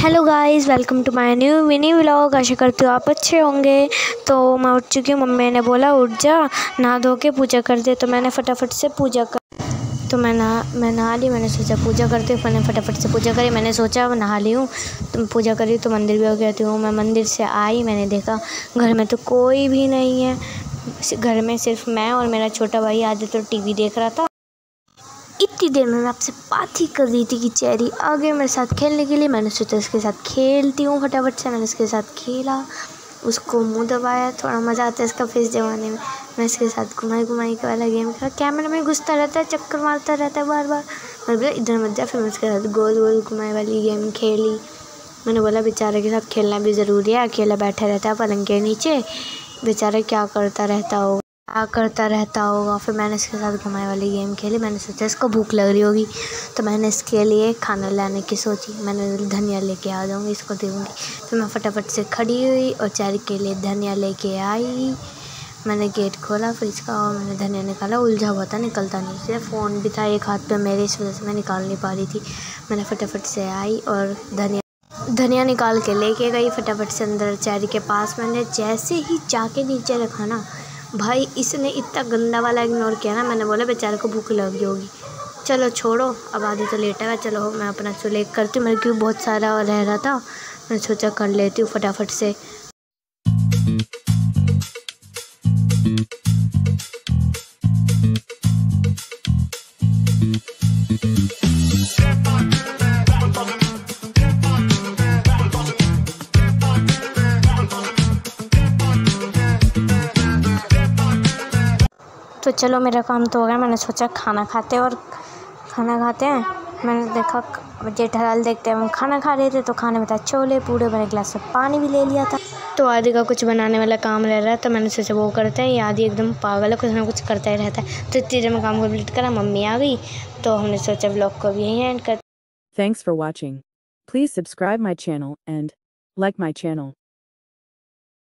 Hello guys welcome to my new mini vlog आशा करती हूँ आप अच्छे होंगे। तो मैं उठ चुकी हूँ, मम्मी ने बोला, उठ जा, नहा धो के पूजा कर दे। तो मैंने फटाफट से पूजा कर तो मैं नहा मैं नहा ली, मैंने सोचा पूजा करती हूँ, मैंने फटाफट से पूजा करी, मैंने सोचा नहा ली हूँ। तो पूजा करी तो मंदिर भी हो गया हूँ मैं मंदिर से आई, मैंने देखा, घर में तो कोई भी नहीं है। घर में सिर्फ़ मैं और मेरा छोटा भाई आज तो टीवी देख रहा था। इतनी देर में मैं आपसे बात ही कर रही थी कि चेरी आ गए मेरे साथ खेलने के लिए। मैंने सोचा उसके साथ खेलती हूँ फटाफट से, मैंने उसके साथ खेला, उसको मुँह दबाया, थोड़ा मज़ा आता है इसका फेस जमाने में। मैं इसके साथ घुमाई घुमाई के वाला गेम खेला। कैमरा में घुसता रहता है, चक्कर मारता रहता है बार बार। मैं बोला, इधर मत जा। फिर मैं उसके साथ गोल गोल घुमाई वाली गेम खेली। मैंने बोला, बेचारे के साथ खेलना भी ज़रूरी है, अकेला बैठा रहता है पलंग के नीचे। बेचारा क्या करता रहता हो क्या करता रहता होगा। फिर मैंने इसके साथ घुमाई वाली गेम खेली। मैंने सोचा, इसको भूख लग रही होगी तो मैंने इसके लिए खाना लाने की सोची। मैंने धनिया लेके आ जाऊँगी, इसको दूँगी। फिर मैं फटाफट से खड़ी हुई और चार के लिए धनिया लेके आई। मैंने गेट खोला फ्रिज का और मैंने धनिया निकाला। उलझा हुआ था, निकलता नहीं। से फ़ोन भी था एक हाथ पे, मेरे इस वजह से मैं निकाल नहीं पा रही थी। मैंने फटाफट से आई और धनिया धनिया निकाल के लेके गई। फटाफट से अंदर, चेरी के पास मैंने जैसे ही जाके नीचे रखा ना भाई, इसने इतना गंदा वाला इग्नोर किया ना, मैंने बोला बेचारे को भूख लगी होगी। चलो छोड़ो, अब आधे तो लेटा है, चलो मैं अपना चूल्हे करती हूँ, मेरे क्यों बहुत सारा रह रहा था, मैंने सोचा कर लेती हूँ फटाफट से। तो चलो मेरा काम तो हो गया। मैंने सोचा खाना खाते और खाना खाते हैं। मैंने देखा जेठालाल देखते हैं हम खाना खा रहे थे तो खाने में था छोले पूरे बड़े गिलास से पानी भी ले लिया था। तो आदि का कुछ बनाने वाला काम रह रहा है तो मैंने सोचा वो करते हैं। ये आदि एकदम पागल है कुछ ना कुछ करता ही रहता है। तो इतनी देर में काम कंप्लीट करा मम्मी आ गई। तो हमने सोचा ब्लॉग को भी यहीं एंड कर thanks for watching please subscribe my channel and like my channel.